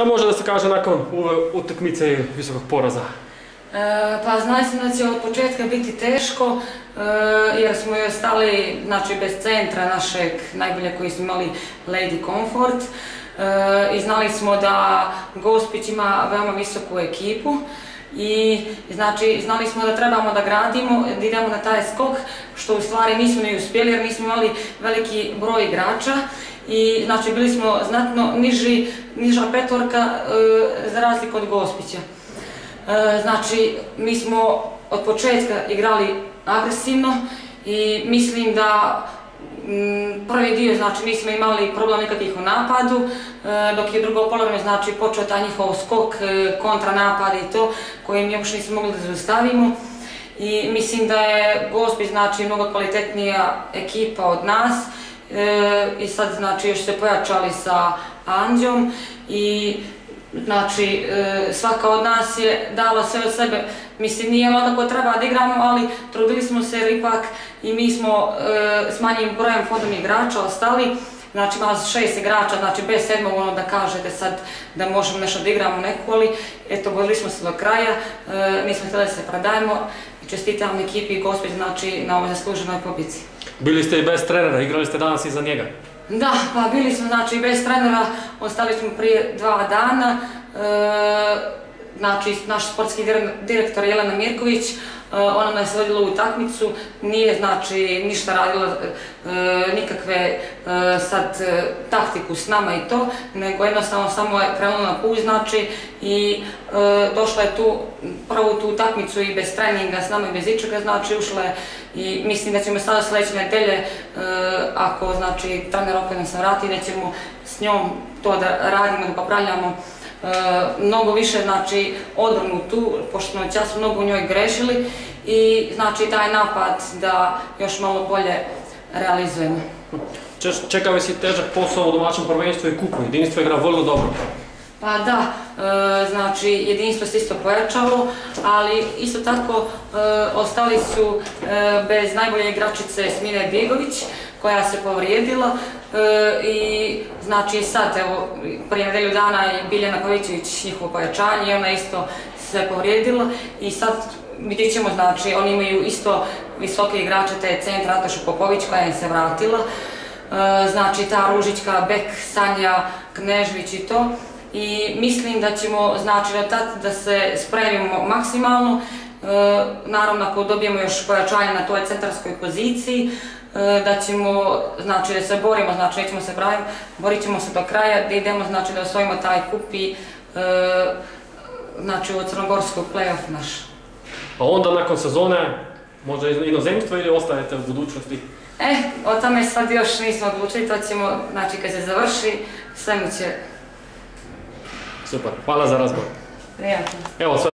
Šta može da se kaže nakon ove utakmice i visokog poraza? E, pa znali smo da će od početka biti teško e, jer smo joj stali znači, bez centra našeg najbolje koji smo imali Lady Comfort e, i znali smo da Gospić ima veoma visoku ekipu i znači znali smo da trebamo da gradimo, da idemo na taj skok što u stvari nismo ni uspjeli jer nismo imali veliki broj igrača i znači bili smo znatno niži, niža petorka za razliku od Gospića. E, znači, mi smo od početka igrali agresivno i mislim da prvi dio, znači nismo imali problem nikakvih u napadu, e, dok je drugo polovreme, znači počeo taj njihov skok, e, kontra napad i to, koji mi još nismo mogli da zaustavimo. I mislim da je Gospić znači mnogo kvalitetnija ekipa od nas i sad znači još se pojačali sa Anđom i Znači, e, svaka od nas je dala sve od sebe. Mislim, nije ono kako treba da igramo, ali trudili smo se jer ipak i mi smo e, s manjim brojem fondom igrača ostali. Znači, imala šest igrača, znači bez sedmog ono da kažete sad da možemo nešto da igramo neku, ali eto, borili smo se do kraja, e, nismo htjeli da se predajemo i čestitam ekipi i gospođi znači, na ovoj zasluženoj pobici. Bili ste i bez trenera, igrali ste danas iza njega. Da, pa bili smo znači bez trenera, ostali smo prije dva dana. E, znači, naš sportski direktor Jelena Mirković, e, ona nas je vodila u utakmicu, nije znači ništa radila, e, nikakve sad taktiku s nama i to, nego jednostavno samo je krenula na put znači i došla je tu prvu tu utakmicu i bez treninga s nama i bez ičega, znači ušla je i mislim da ćemo sada sljedeće nedelje, ako znači trener opet nam se vrati, da ćemo s njom to da radimo, da popravljamo E, mnogo više znači odbranu tu, pošto smo čas mnogo u njoj grešili i znači taj napad da još malo bolje realizujemo. Čeka vas i težak posao u domaćem prvenstvu i kupu, jedinstvo igra vrlo dobro. Pa da, e, znači jedinstvo se isto pojačalo, ali isto tako e, ostali su bez najbolje igračice Smine Bjegović koja se povrijedila e, i znači sad, evo, prije nedelju dana je Biljana Pavićević njihovo pojačanje i ona isto se povrijedila i sad vidjet ćemo, znači, oni imaju isto visoke igrače, te centra Ataša Popović koja je se vratila, e, znači ta Ružićka, Bek, Sanja, Knežvić i to i mislim da ćemo, znači, da se spremimo maksimalno, e, naravno ako dobijemo još pojačanje na toj centarskoj poziciji, E, da ćemo, znači da se borimo, znači nećemo se praviti, borit ćemo se do kraja, da idemo, znači da osvojimo taj kup i e, znači od crnogorskog play-off naš. A onda nakon sezone, možda inozemstvo ili ostajete u budućnosti? E, o tome sad još nismo odlučili, to ćemo, znači kad se završi, sve mi će... Super, hvala za razgovor. Prijatno. Evo,